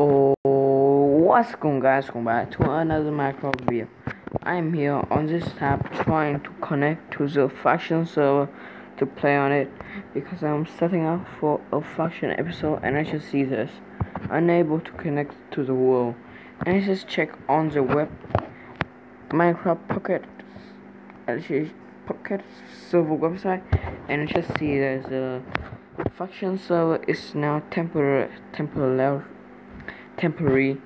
Oh, what's going guys, welcome back to another Minecraft video. I'm here on this tab trying to connect to the faction server to play on it because I'm setting up for a faction episode and I just see this. Unable to connect to the world. And I just check on the web Minecraft Pocket actually Pocket server website and I just see there's a faction server is now temporary temporary temporary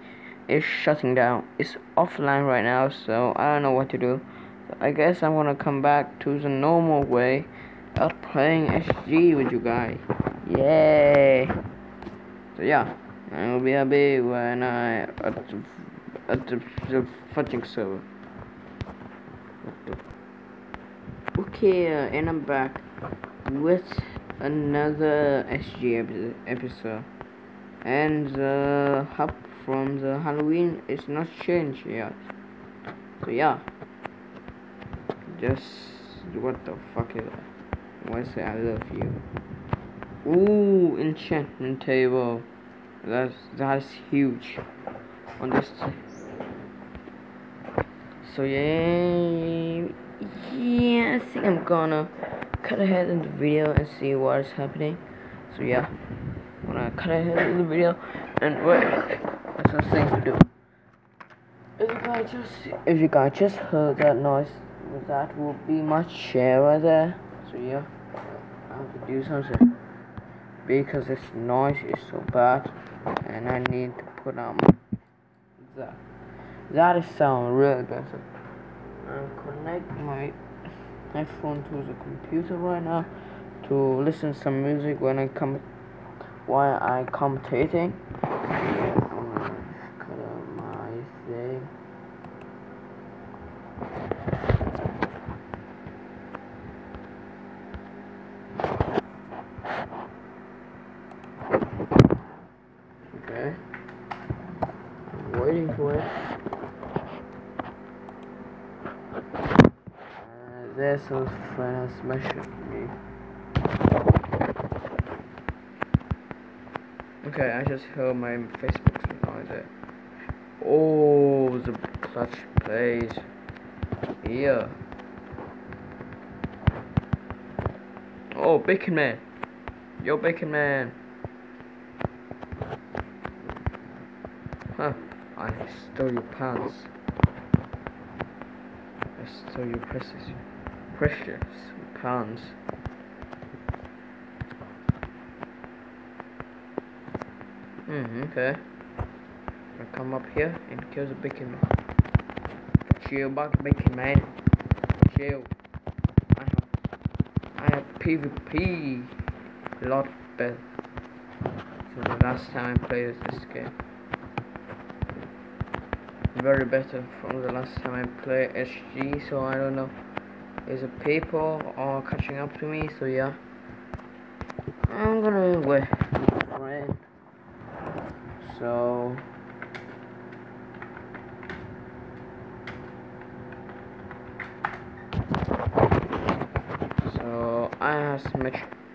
is shutting down. It's offline right now so I don't know what to do. So I guess I'm gonna come back to the normal way of playing SG with you guys. Yay! So yeah I will be happy when I at the, at the, the fucking server. Okay uh, and I'm back with another SG episode and the hub from the Halloween is not changed yet. So yeah. Just what the fuck is that? Why say I love you? Ooh enchantment table. That's that's huge. On this so yeah. Yeah I think I'm gonna cut ahead in the video and see what is happening. So yeah cut ahead in the video and what I'm saying to do. If you guys just if you guys just heard that noise that will be my chair right there. So yeah I have to do something. Because this noise is so bad and I need to put on that. That is sound really better. I'm connect my iPhone to the computer right now to listen to some music when I come while I commentating. Okay. I'm waiting for it. Uh, there's some friend smashing me. Okay, I just heard my Facebook there. Oh, the clutch plays here. Oh, Bacon Man. Yo, Bacon Man. Huh. I stole your pants. I stole your precious, precious pants. Hmm, okay. I come up here and kill the bacon man. Chill back bacon man. Chill. I have I have PvP a lot better. So the last time I played this game. Very better from the last time I played SG, so I don't know. Is it people are catching up to me, so yeah. I'm gonna wait. Friend. So so I have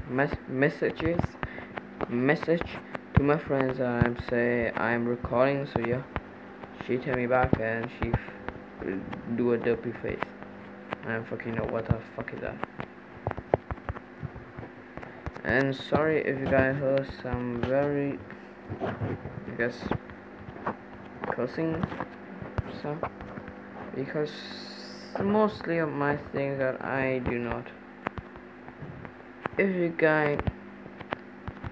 mes messages message to my friends and I'm say I'm recording so yeah. She tell me back and she do a dopey face. I don't fucking know what the fuck is that. And sorry if you guys heard some very I guess cussing stuff because mostly of my things that I do not. If you guys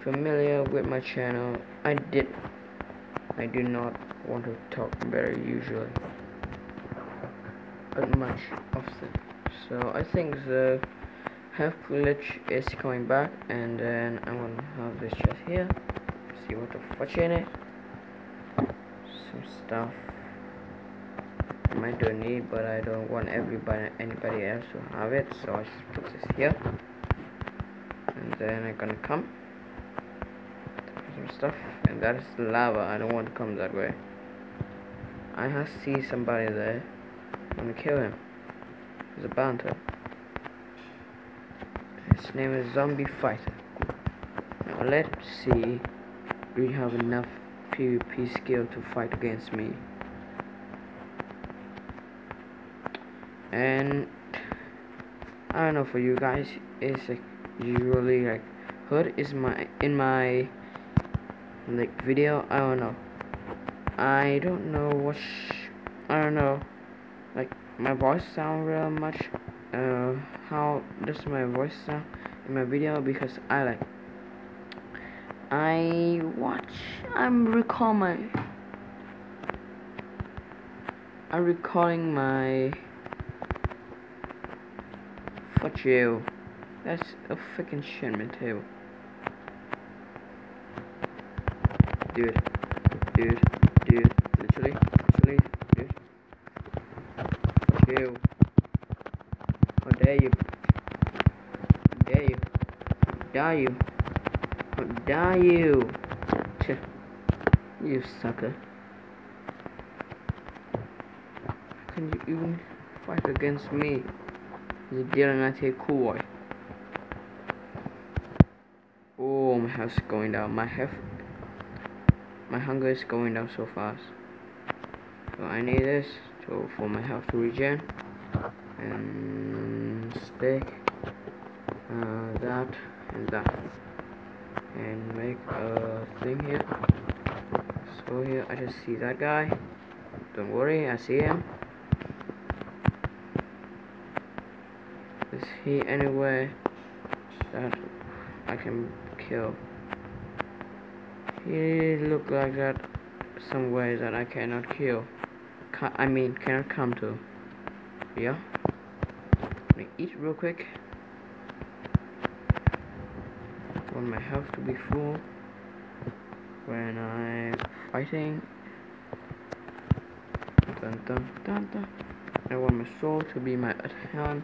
familiar with my channel I did I do not want to talk very usually but much often so I think the health glitch is coming back and then I'm gonna have this chest here see what the fuck in it. Some stuff. I might don't need but I don't want everybody anybody else to have it so I just put this here. And then I'm gonna come. Some stuff. And that is lava. I don't want to come that way. I have see somebody there. I'm gonna kill him. He's a bouncer his name is zombie fighter. Now let's see we have enough PvP skill to fight against me. And I don't know for you guys, it's like usually like hood is my in my like video. I don't know. I don't know what. I don't know. Like my voice sound real much. Uh, how does my voice sound in my video? Because I like I watch. I'm recall my. I'm recalling my. Fuck you. That's a freaking shit too. Dude. Dude. Dude. Literally. Literally. Dude. Fuck you. How dare you? How dare you? How dare you? Dare you? Ch you sucker. How can you even fight against me? Take cool boy. Oh, my health is going down. My health, my hunger is going down so fast. So I need this to for my health to regen and stick uh, that and that and make a thing here. So here I just see that guy. Don't worry I see him. Is he anywhere that I can kill? He look like that some way that I cannot kill. I mean cannot come to. Yeah. Let me eat real quick want my health to be full when I'm fighting. Dun, dun, dun. I want my soul to be my hand.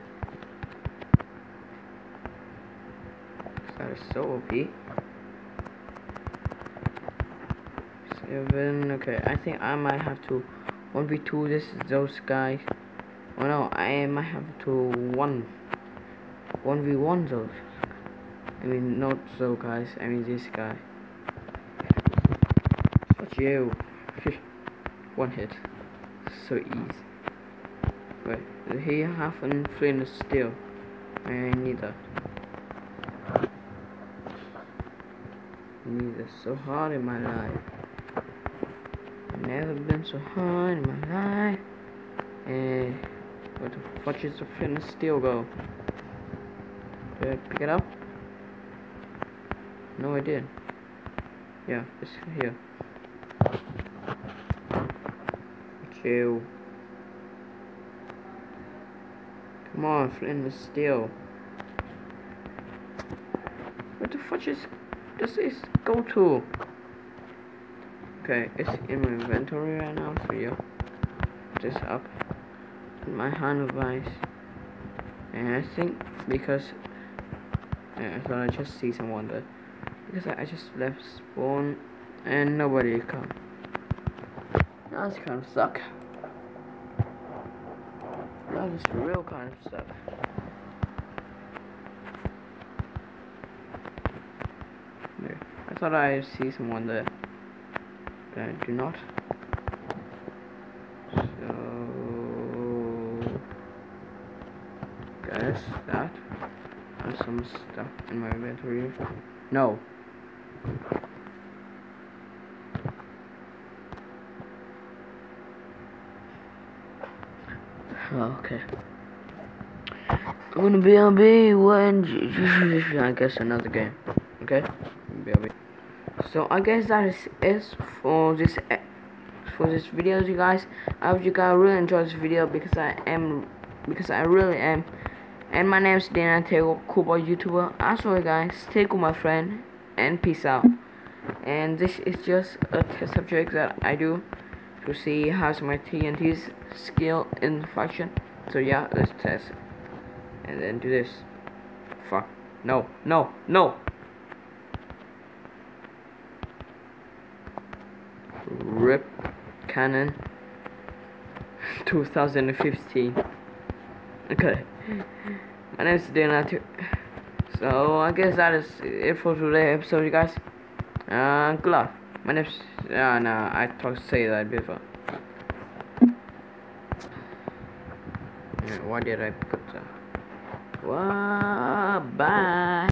That is so OP. Seven. Okay, I think I might have to 1v2 this those guys. Oh no, I might have to one 1v1 those. I mean, not so guys. I mean this guy. Fuck you. One hit. So easy. Wait, he have an flint steel. I need that. Need that so hard in my life. I've never been so hard in my life. Eh, and where the fuck is the flint steel go? Did I pick it up? No, I did. Yeah, it's here. Chill. Come on, Flint is still. What the fuck is this is go to? Okay, it's in my inventory right now, so yeah. This up my hand device. And I think because I thought I just see someone there because I just left spawn and nobody come. That's kind of suck. That is real kind of suck. There. I thought I see someone there, but I do not. So, guess that has some stuff in my inventory. No, Oh, okay. I'm gonna be on B when I guess another game. Okay? So I guess that is it for this for this video you guys. I hope you guys really enjoyed this video because I am because I really am. And my name is Dana Tego, boy YouTuber. As always guys, stay cool my friend and peace out. And this is just a test subject that I do to see how's my TNT's skill in faction. So yeah, let's test. And then do this. Fuck. No, no, no! Rip Cannon 2015. Okay. My name is Dana. So I guess that is it for today's episode, you guys. Uh, good luck. My name is Yeah, no, I talked say that before. Why did I put that? Wow, bye.